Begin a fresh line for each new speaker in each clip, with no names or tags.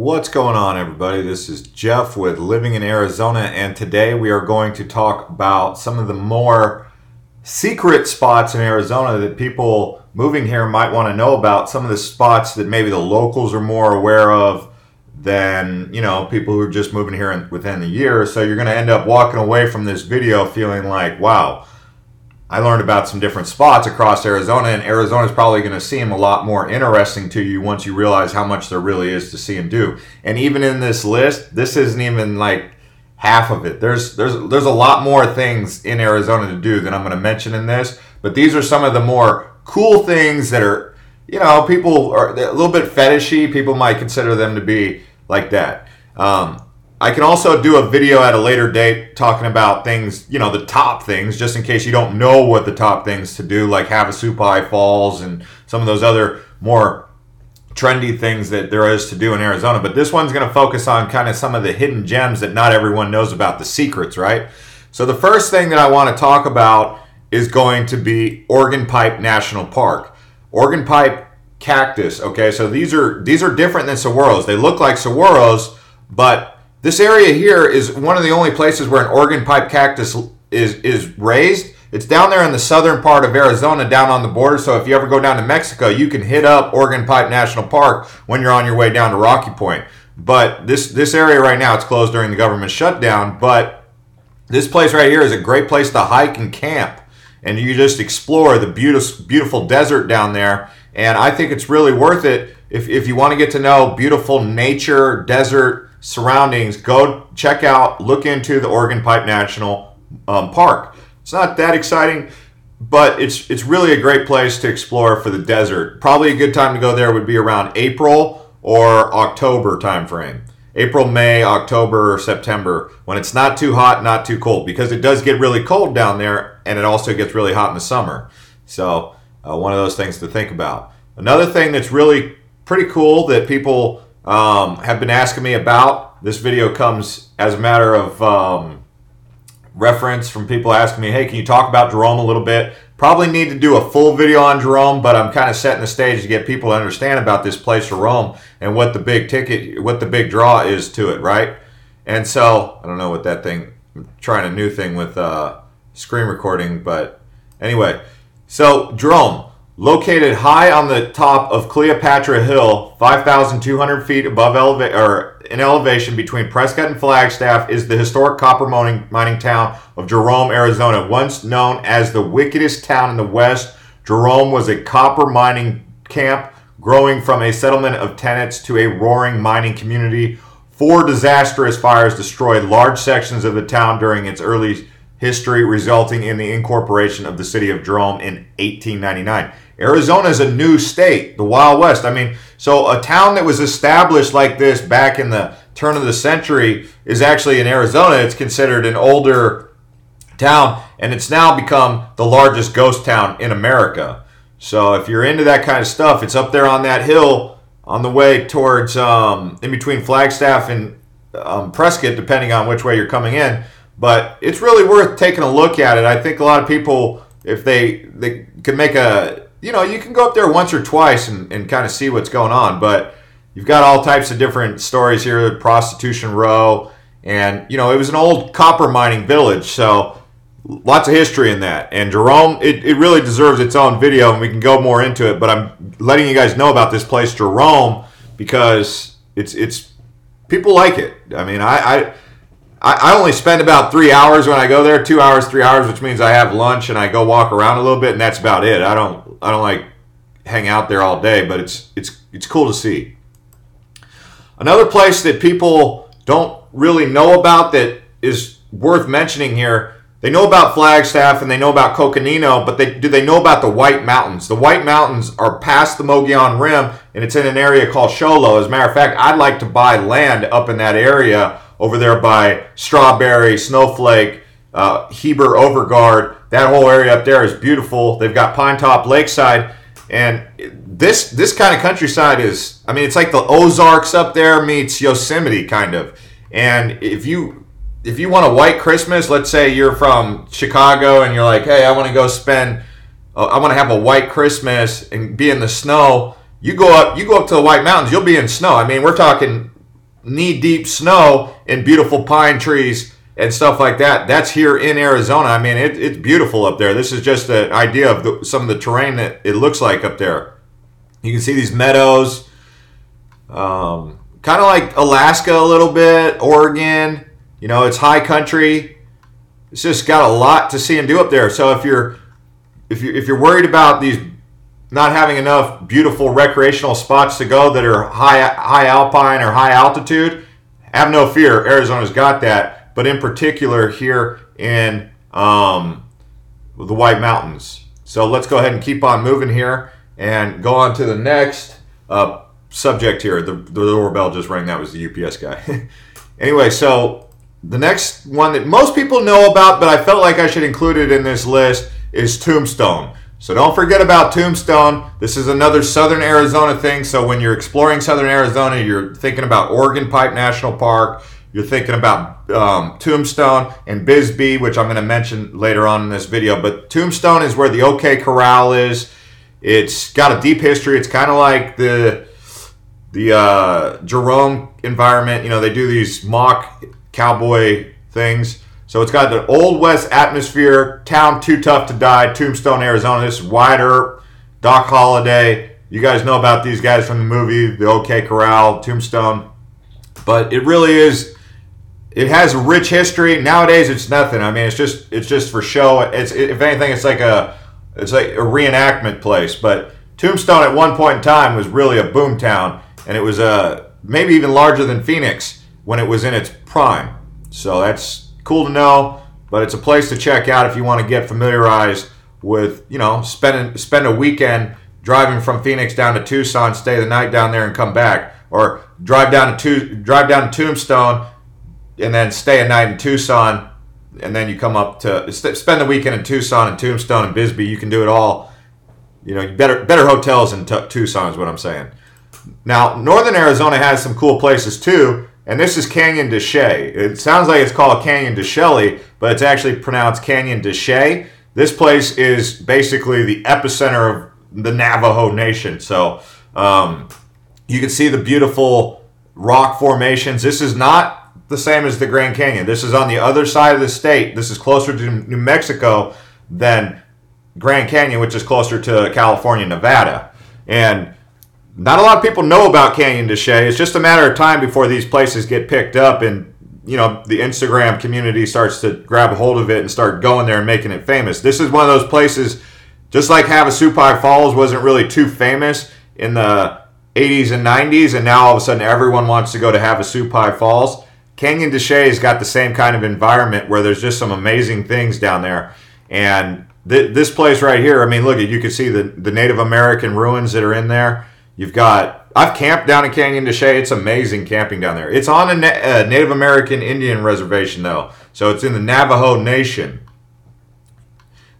What's going on, everybody? This is Jeff with Living in Arizona, and today we are going to talk about some of the more secret spots in Arizona that people moving here might want to know about. Some of the spots that maybe the locals are more aware of than you know people who are just moving here within the year. So you're going to end up walking away from this video feeling like, wow I learned about some different spots across Arizona, and Arizona is probably going to seem a lot more interesting to you once you realize how much there really is to see and do. And even in this list, this isn't even like half of it. There's there's there's a lot more things in Arizona to do than I'm going to mention in this, but these are some of the more cool things that are you know people are a little bit fetishy. People might consider them to be like that. Um, I can also do a video at a later date talking about things, you know, the top things, just in case you don't know what the top things to do, like Havasupai Falls and some of those other more trendy things that there is to do in Arizona. But this one's going to focus on kind of some of the hidden gems that not everyone knows about, the secrets, right? So the first thing that I want to talk about is going to be Organ Pipe National Park. Organ Pipe cactus, okay? So these are these are different than saguaros. They look like saguaros, but this area here is one of the only places where an organ pipe cactus is is raised. It's down there in the southern part of Arizona, down on the border. So if you ever go down to Mexico, you can hit up Organ Pipe National Park when you're on your way down to Rocky Point. But this this area right now, it's closed during the government shutdown. But this place right here is a great place to hike and camp, and you just explore the beautiful beautiful desert down there. And I think it's really worth it if if you want to get to know beautiful nature, desert surroundings, go check out, look into the Oregon Pipe National um, Park. It's not that exciting, but it's it's really a great place to explore for the desert. Probably a good time to go there would be around April or October timeframe. April, May, October, September, when it's not too hot, not too cold, because it does get really cold down there, and it also gets really hot in the summer. So, uh, one of those things to think about. Another thing that's really pretty cool that people um, have been asking me about. This video comes as a matter of um, reference from people asking me, hey, can you talk about Jerome a little bit? Probably need to do a full video on Jerome, but I'm kind of setting the stage to get people to understand about this place, Jerome, and what the big ticket, what the big draw is to it, right? And so, I don't know what that thing, I'm trying a new thing with uh, screen recording, but anyway. So, Jerome, Located high on the top of Cleopatra Hill, 5,200 feet above eleva- or in elevation between Prescott and Flagstaff, is the historic copper mining, mining town of Jerome, Arizona. Once known as the wickedest town in the West, Jerome was a copper mining camp growing from a settlement of tenants to a roaring mining community. Four disastrous fires destroyed large sections of the town during its early history, resulting in the incorporation of the city of Jerome in 1899. Arizona is a new state, the Wild West. I mean, so a town that was established like this back in the turn of the century is actually in Arizona. It's considered an older town, and it's now become the largest ghost town in America. So if you're into that kind of stuff, it's up there on that hill on the way towards um, in between Flagstaff and um, Prescott, depending on which way you're coming in. But it's really worth taking a look at it. I think a lot of people, if they they could make a you know, you can go up there once or twice and, and kind of see what's going on, but you've got all types of different stories here, prostitution row, and you know, it was an old copper mining village, so lots of history in that. And Jerome, it, it really deserves its own video, and we can go more into it, but I'm letting you guys know about this place, Jerome, because it's it's people like it. I mean, I, I I, only spend about three hours when I go there, two hours, three hours, which means I have lunch and I go walk around a little bit, and that's about it. I don't I don't like hang out there all day, but it's it's it's cool to see. Another place that people don't really know about that is worth mentioning here. They know about Flagstaff and they know about Coconino, but they do they know about the White Mountains? The White Mountains are past the Mogollon Rim, and it's in an area called Show Low. As a matter of fact, I'd like to buy land up in that area over there by Strawberry, Snowflake, uh, Heber, Overgaard. That whole area up there is beautiful. They've got Pinetop Lakeside, and this this kind of countryside is. I mean, it's like the Ozarks up there meets Yosemite, kind of. And if you if you want a white Christmas, let's say you're from Chicago and you're like, hey, I want to go spend, uh, I want to have a white Christmas and be in the snow. You go up, you go up to the White Mountains, you'll be in snow. I mean, we're talking knee deep snow and beautiful pine trees and stuff like that. That's here in Arizona. I mean, it, it's beautiful up there. This is just an idea of the, some of the terrain that it looks like up there. You can see these meadows, um, kind of like Alaska a little bit, Oregon. You know, it's high country. It's just got a lot to see and do up there. So if you're if you if you're worried about these not having enough beautiful recreational spots to go that are high high alpine or high altitude, have no fear. Arizona's got that, but in particular here in um, the White Mountains. So let's go ahead and keep on moving here and go on to the next uh, subject here. The, the doorbell just rang. That was the UPS guy. anyway, so the next one that most people know about, but I felt like I should include it in this list, is Tombstone. So don't forget about Tombstone. This is another Southern Arizona thing. So when you're exploring Southern Arizona, you're thinking about Organ Pipe National Park. You're thinking about um, Tombstone and Bisbee, which I'm going to mention later on in this video. But Tombstone is where the OK Corral is. It's got a deep history. It's kind of like the the uh, Jerome environment. You know, they do these mock cowboy things. So it's got the old west atmosphere. Town too tough to die. Tombstone, Arizona. This is Earp, Doc Holliday. You guys know about these guys from the movie, The OK Corral, Tombstone. But it really is. It has a rich history. Nowadays, it's nothing. I mean, it's just it's just for show. It's if anything, it's like a it's like a reenactment place. But Tombstone at one point in time was really a boom town, and it was uh, maybe even larger than Phoenix when it was in its prime. So that's cool to know, but it's a place to check out if you want to get familiarized with, you know, spend spend a weekend driving from Phoenix down to Tucson, stay the night down there and come back, or drive down to drive down to Tombstone and then stay a night in Tucson, and then you come up to spend the weekend in Tucson and Tombstone and Bisbee. You can do it all. You know, better better hotels in t- Tucson is what I'm saying. Now, Northern Arizona has some cool places too. And this is Canyon de Chelly. It sounds like it's called Canyon de Shelly, but it's actually pronounced Canyon de Chelly. This place is basically the epicenter of the Navajo Nation. So um, you can see the beautiful rock formations. This is not the same as the Grand Canyon. This is on the other side of the state. This is closer to New Mexico than Grand Canyon, which is closer to California, Nevada. And not a lot of people know about Canyon de Chelly. It's just a matter of time before these places get picked up and you know the Instagram community starts to grab a hold of it and start going there and making it famous. This is one of those places, just like Havasupai Falls wasn't really too famous in the 80s and 90s, and now all of a sudden everyone wants to go to Havasupai Falls. Canyon de Chelly's got the same kind of environment where there's just some amazing things down there, and th- this place right here. I mean, look at you can see the the Native American ruins that are in there. You've got I've camped down in Canyon de Chelly. It's amazing camping down there. It's on a, Na- a, Native American Indian reservation though, so it's in the Navajo Nation.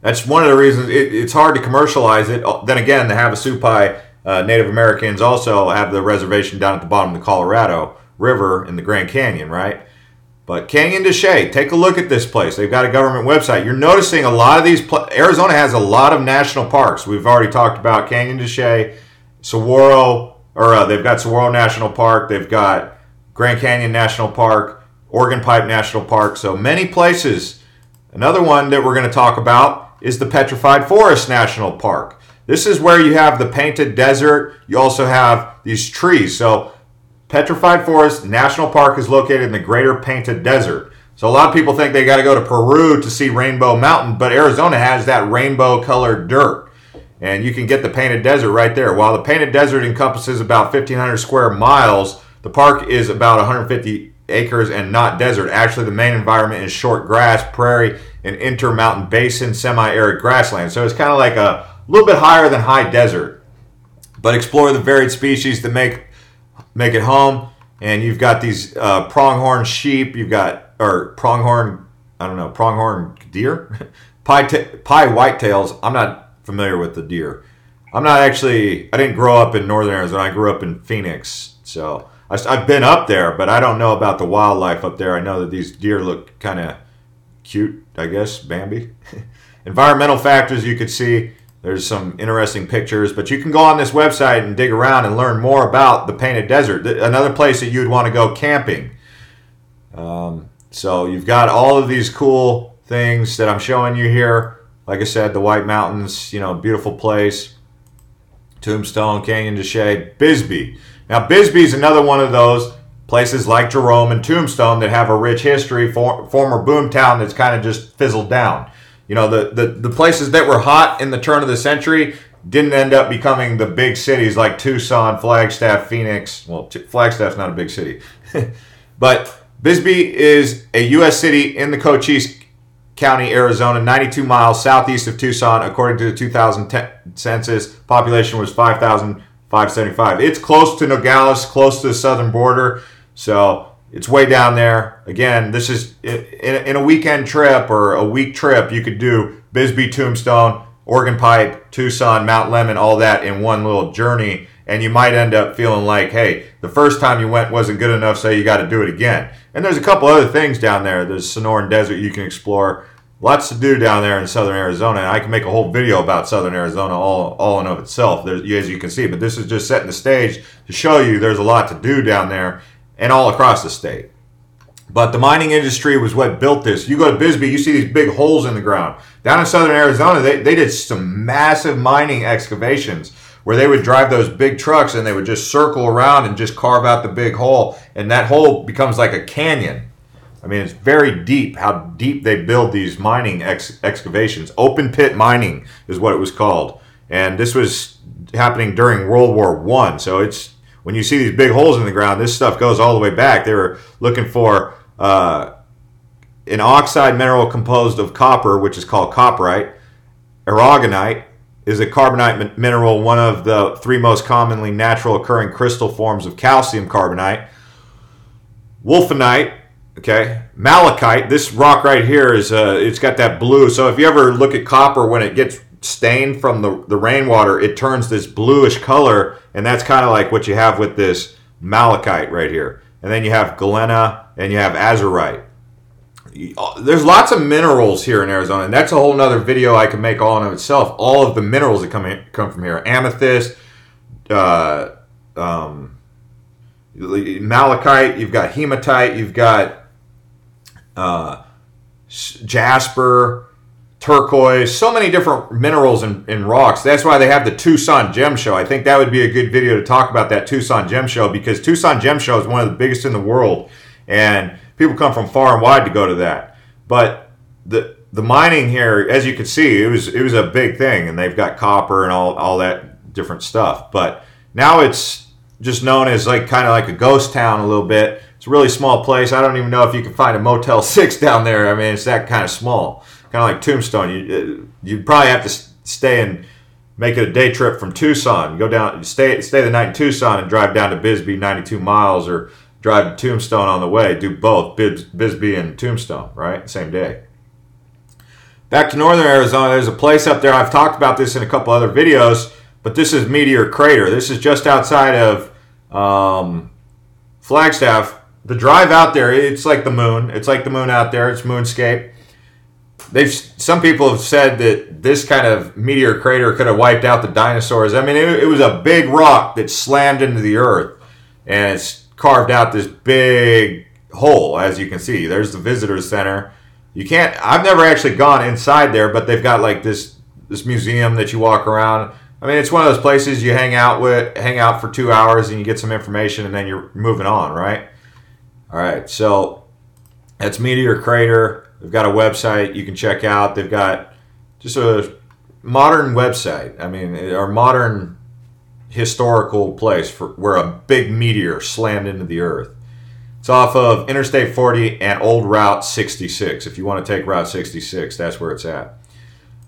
That's one of the reasons it, it's hard to commercialize it. Then again, the Havasupai uh, Native Americans also have the reservation down at the bottom of the Colorado River in the Grand Canyon, right? But Canyon de Chelly, take a look at this place. They've got a government website. You're noticing a lot of these. Pl- Arizona has a lot of national parks. We've already talked about Canyon de Chelly Saguaro, or uh, they've got Saguaro National Park, they've got Grand Canyon National Park, Organ Pipe National Park. So many places. Another one that we're going to talk about is the Petrified Forest National Park. This is where you have the painted desert. You also have these trees. So Petrified Forest National Park is located in the Greater Painted Desert. So a lot of people think they got to go to Peru to see Rainbow Mountain, but Arizona has that rainbow colored dirt and you can get the painted desert right there. While the painted desert encompasses about 1,500 square miles, the park is about 150 acres and not desert. Actually, the main environment is short grass, prairie, and intermountain basin, semi-arid grassland. So it's kind of like a little bit higher than high desert. But explore the varied species that make make it home. And you've got these uh, pronghorn sheep. You've got or pronghorn, I don't know, pronghorn deer, pie t- pie whitetails. I'm not familiar with the deer. I'm not actually. I didn't grow up in northern Arizona. I grew up in Phoenix, so I, have been up there, but I don't know about the wildlife up there. I know that these deer look kind of cute. I guess Bambi. Environmental factors you could see There's some interesting pictures, but you can go on this website and dig around and learn more about the Painted Desert, another place that you'd want to go camping. Um, so you've got all of these cool things that I'm showing you here. Like I said, the White Mountains, you know, beautiful place. Tombstone, Canyon de Chelly, Bisbee. Now, Bisbee is another one of those places like Jerome and Tombstone that have a rich history, for, former boomtown that's kind of just fizzled down. You know, the, the, the places that were hot in the turn of the century didn't end up becoming the big cities like Tucson, Flagstaff, Phoenix. Well, Flagstaff's not a big city. but Bisbee is a U.S. city in the Cochise County, Arizona, 92 miles southeast of Tucson. According to the 2010 census, population was 5,575. It's close to Nogales, close to the southern border. So it's way down there. Again, this is in, a weekend trip or a week trip, you could do Bisbee, Tombstone, Organ Pipe, Tucson, Mount Lemmon, all that in one little journey. And you might end up feeling like, hey, the first time you went wasn't good enough, so you got to do it again. And there's a couple other things down there. There's Sonoran Desert you can explore. Lots to do down there in southern Arizona. And I can make a whole video about southern Arizona all, all in of itself, there's, as you can see. But this is just setting the stage to show you there's a lot to do down there and all across the state. But the mining industry was what built this. You go to Bisbee, you see these big holes in the ground. Down in southern Arizona, they, they did some massive mining excavations where they would drive those big trucks and they would just circle around and just carve out the big hole. And that hole becomes like a canyon. I mean, it's very deep how deep they build these mining ex- excavations. Open pit mining is what it was called. And this was happening during World War One. So it's when you see these big holes in the ground, this stuff goes all the way back. They were looking for uh, an oxide mineral composed of copper, which is called copperite. Aragonite is a carbonate mineral, one of the three most commonly natural occurring crystal forms of calcium carbonate. Wulfenite, okay, malachite. This rock right here is uh, it's got that blue. So if you ever look at copper when it gets stained from the, the rainwater, it turns this bluish color, and that's kind of like what you have with this malachite right here. And then you have galena and you have azurite. There's lots of minerals here in Arizona, and that's a whole nother video I can make all in of itself. All of the minerals that come in, come from here: amethyst, uh, um, malachite. You've got hematite. You've got uh, jasper turquoise, so many different minerals and, and, rocks. That's why they have the Tucson Gem Show. I think that would be a good video to talk about that Tucson Gem Show because Tucson Gem Show is one of the biggest in the world, and people come from far and wide to go to that. But the the mining here, as you can see, it was it was a big thing, and they've got copper and all all that different stuff. But now it's just known as like kind of like a ghost town a little bit. It's a really small place. I don't even know if you can find a Motel Six down there. I mean, it's that kind of small kind of like Tombstone. You uh, you probably have to stay and make it a day trip from Tucson. Go down, stay stay the night in Tucson, and drive down to Bisbee, 92 miles, or drive to Tombstone on the way. Do both Bis, Bisbee and Tombstone, right? Same day. Back to northern Arizona, there's a place up there. I've talked about this in a couple other videos, but this is Meteor Crater. This is just outside of um, Flagstaff. The drive out there, it's like the moon. It's like the moon out there. It's moonscape they've some people have said that this kind of meteor crater could have wiped out the dinosaurs. I mean, it, it, was a big rock that slammed into the earth, and it's carved out this big hole. As you can see, there's the visitor center. You can't. I've never actually gone inside there, but they've got like this this museum that you walk around. I mean, it's one of those places you hang out with, hang out for two hours, and you get some information, and then you're moving on, right? All right, so that's Meteor Crater. They've got a website you can check out. They've got just a modern website. I mean, our modern historical place for where a big meteor slammed into the earth. It's off of Interstate 40 and Old Route 66. If you want to take Route 66, that's where it's at.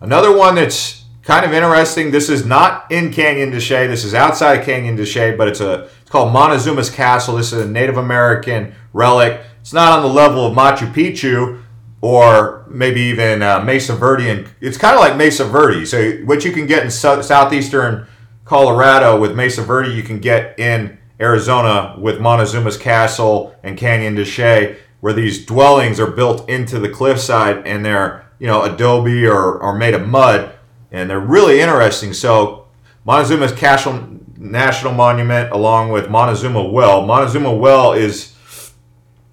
Another one that's kind of interesting. This is not in Canyon de Chelly. This is outside Canyon de Chelly, but it's a it's called Montezuma's Castle. This is a Native American relic. It's not on the level of Machu Picchu, or maybe even uh, Mesa Verde. And it's kind of like Mesa Verde. So what you can get in so- southeastern Colorado with Mesa Verde, you can get in Arizona with Montezuma's Castle and Canyon de Chelly, where these dwellings are built into the cliffside and they're you know adobe or, or made of mud. and they're really interesting. So Montezuma's Castle National Monument, along with Montezuma Well. Montezuma Well is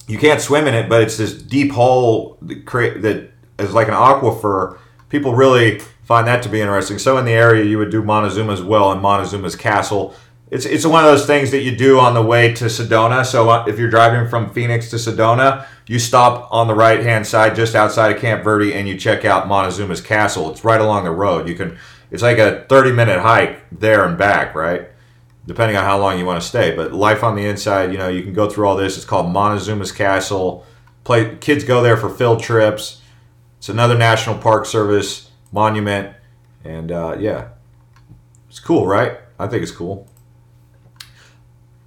you can't swim in it, but it's this deep hole that, create, that is like an aquifer. People really find that to be interesting. So in the area, you would do Montezuma's Well and Montezuma's Castle. It's it's one of those things that you do on the way to Sedona. So uh, if you're driving from Phoenix to Sedona, you stop on the right hand side just outside of Camp Verde and you check out Montezuma's Castle. It's right along the road. You can it's like a 30 minute hike there and back, right? Depending on how long you want to stay. But life on the inside, you know, you can go through all this. It's called Montezuma's Castle. Play kids go there for field trips. It's another National Park Service monument, and uh, yeah, it's cool, right? I think it's cool.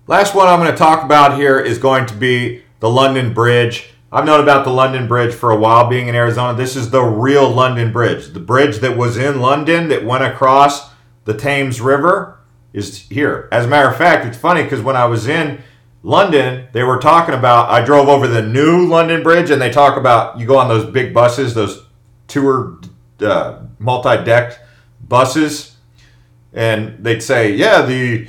Last one I'm going to talk about here is going to be the London Bridge. I've known about the London Bridge for a while being in Arizona. This is the real London Bridge. The bridge that was in London that went across the Thames River is here. As a matter of fact, it's funny because when I was in London, they were talking about, I drove over the new London Bridge and they talk about, you go on those big buses, those tour uh, multi-decked buses, and they'd say, yeah, the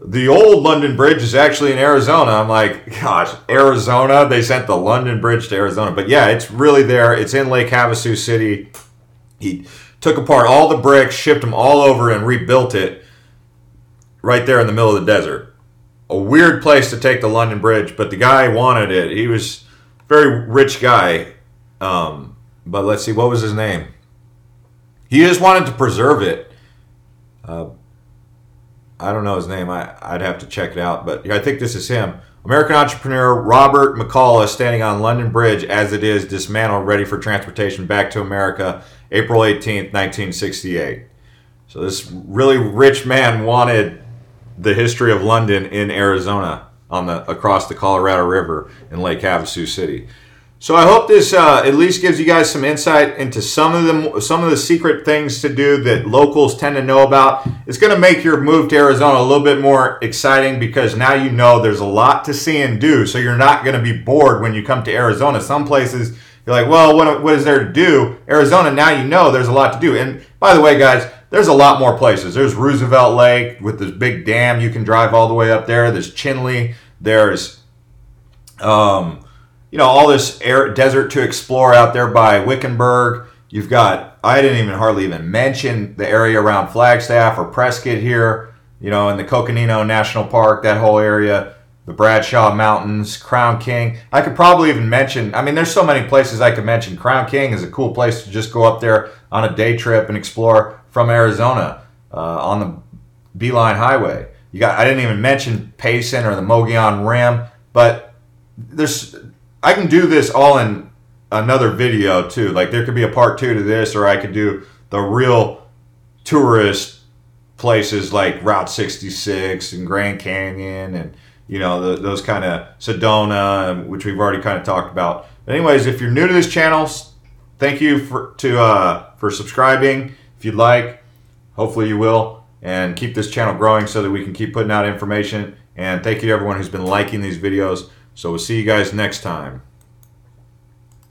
the old London Bridge is actually in Arizona. I'm like, gosh, Arizona? They sent the London Bridge to Arizona. But yeah, it's really there. It's in Lake Havasu City. He took apart all the bricks, shipped them all over, and rebuilt it right there in the middle of the desert. A weird place to take the London Bridge, but the guy wanted it. He was very rich guy. Um, but let's see, what was his name? He just wanted to preserve it. Uh, I don't know his name. I, I'd have to check it out, but I think this is him. American entrepreneur Robert McCulloch standing on London Bridge as it is dismantled, ready for transportation back to America, April 18th, 1968. So this really rich man wanted the history of London in Arizona on the across the Colorado River in Lake Havasu City. So I hope this uh, at least gives you guys some insight into some of the some of the secret things to do that locals tend to know about. It's going to make your move to Arizona a little bit more exciting because now you know there's a lot to see and do. So you're not going to be bored when you come to Arizona. Some places you're like, well, what, what is there to do? Arizona, now you know there's a lot to do. And by the way, guys, there's a lot more places. There's Roosevelt Lake with this big dam. You can drive all the way up there. There's Chinle. There's um, you know, all this air desert to explore out there by Wickenburg. You've got, I didn't even hardly even mention the area around Flagstaff or Prescott here, you know, in the Coconino National Park, that whole area, the Bradshaw Mountains, Crown King. I could probably even mention, I mean, there's so many places I could mention. Crown King is a cool place to just go up there on a day trip and explore from Arizona uh, on the Beeline Highway. You got, I didn't even mention Payson or the Mogollon Rim, but there's I can do this all in another video too. Like there could be a part two to this, or I could do the real tourist places like Route 66 and Grand Canyon and you know the, those kind of Sedona, which we've already kind of talked about. But anyways, if you're new to this channel, thank you for to uh, for subscribing. If you'd like, hopefully you will, and keep this channel growing so that we can keep putting out information. And thank you to everyone who's been liking these videos. So we'll see you guys next time.